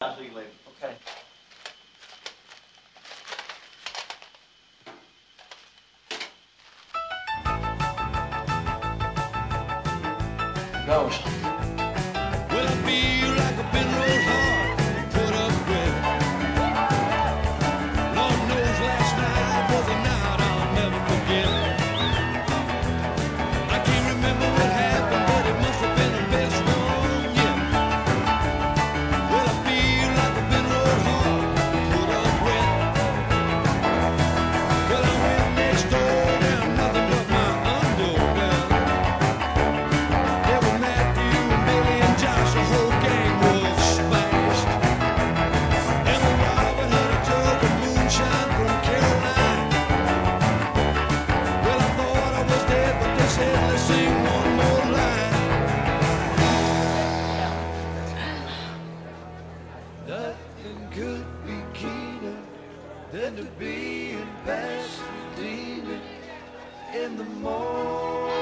After. Okay. Goes. Will it be like a bin nothing could be keener than to be in Pasadena in the morning.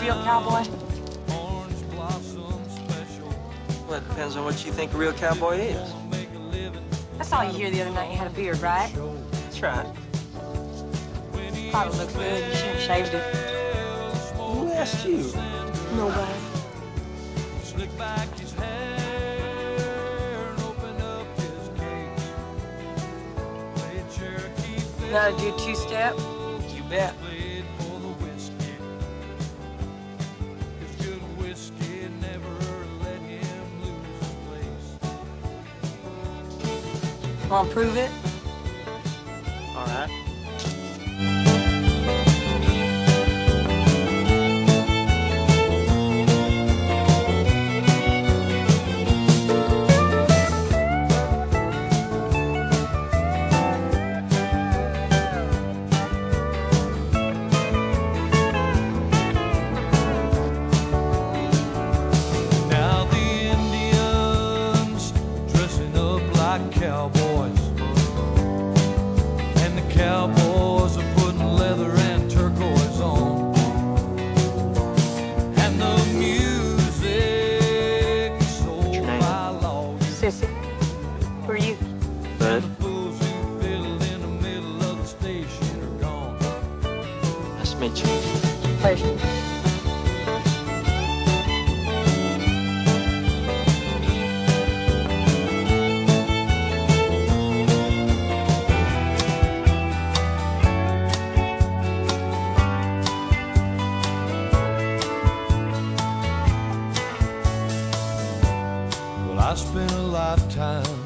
real cowboy? Well, it depends on what you think a real cowboy is. I saw you here the other night. You had a beard, right? That's right. Probably looks good. You should have shaved it. Who asked you? Nobody. Slick back his do two-step? You bet. Want to prove it? Pleasure. Well, I spent a lifetime